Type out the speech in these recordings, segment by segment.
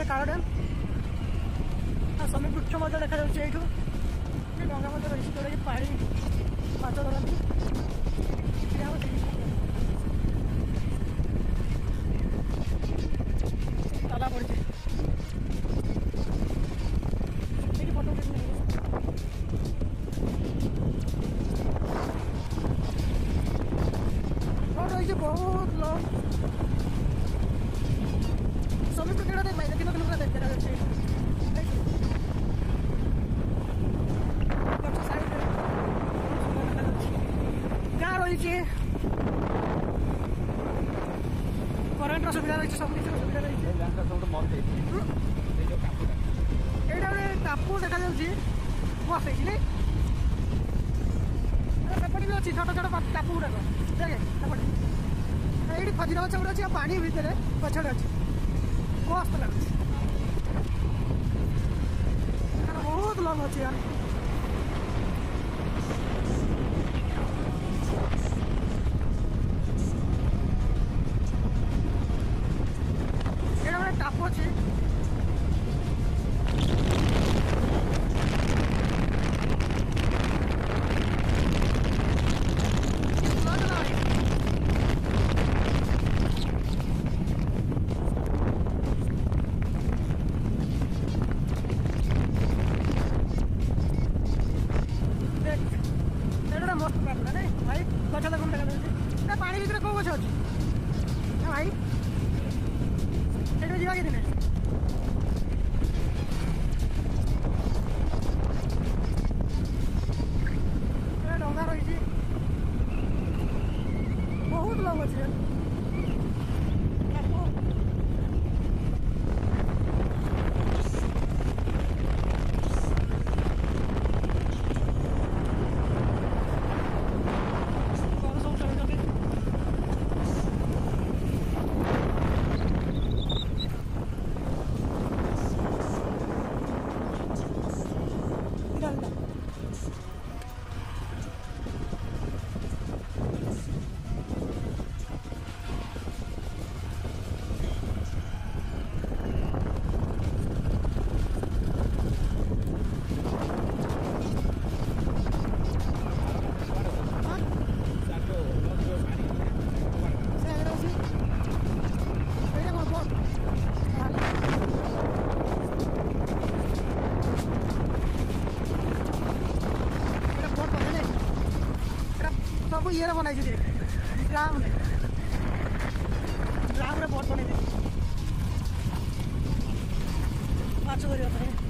এটা কারা আর সামনে উচ্চ মজা দেখা যাচ্ছে এইটু ডঙ্গা মধ্যে রয়েছে তোরা কি পাহাড়ি মাছ ধরନ୍ତି বহুত লং রয়েছে কারেন্ট অসুবিধা রয়েছে সব কিছুর অসুবিধা রয়েছে এইটা গোটে টাপু দেখা যাচ্ছে বস ହେଇଛି ନାଇଁ ସେପଟେ ବି ଅଛି ଛୋଟ ଛୋଟ ଟାପୁ ଗୁଡ଼ାକ ଦେଖେ ସେପଟେ ଏଇଠି ଖଜିର ଗଛ ଗୋଟେ ଅଛି ଆଉ ପାଣି ଭିତରେ ଗଛଟେ ଅଛି ମସ୍ତ ଲାଗୁଛି ବହୁତ ଲଭ୍ ଅଛି ୟାର wchodzi. ମସ୍ତ ପାଖଟା ରେ ଭାଇ ଗଛ ଲଗାଉନ ଦେଖା ପାଣି ଭିତରେ କୋଉ ଗଛ ଅଛି ଭାଇ テレビ上げてね इएर बनाइदियो दिदी राम्रो राम्रो भोट बनाइदियो पाँच गऱ्यो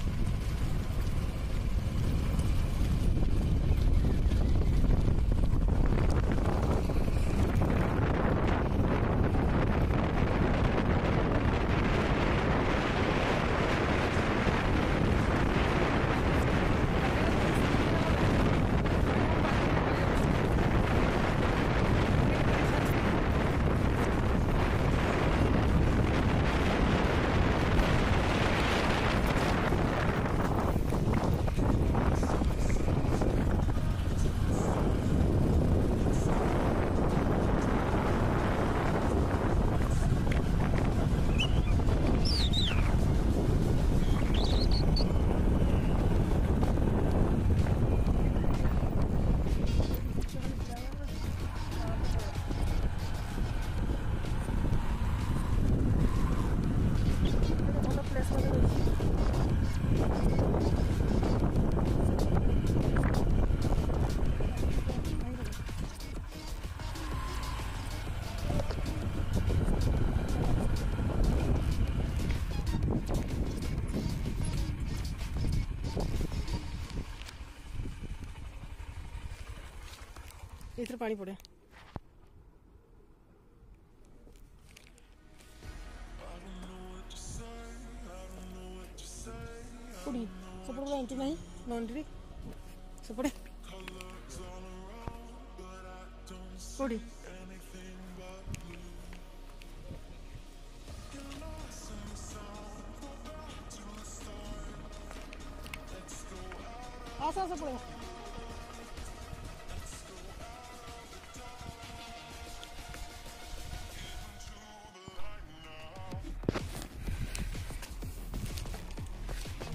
ਇਧਰ ਪਾਣੀ ਪੜਿਆ ਕੁੜੀ ਸੁਪਰ ਲੈਣ ਚ ਨਹੀਂ ਲੌਂਡਰੀ ਸੁਪਰ ਕੁੜੀ ਆਸਾ ਸੁਪਰ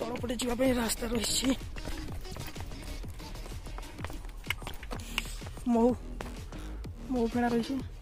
বড় করে যেভাবে রাস্তা রয়েছে মৌ মৌ ভেড়া রয়েছে